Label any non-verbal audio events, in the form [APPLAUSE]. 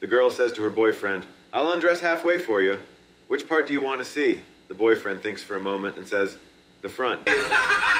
The girl says to her boyfriend, I'll undress halfway for you. Which part do you want to see? The boyfriend thinks for a moment and says, The front. [LAUGHS]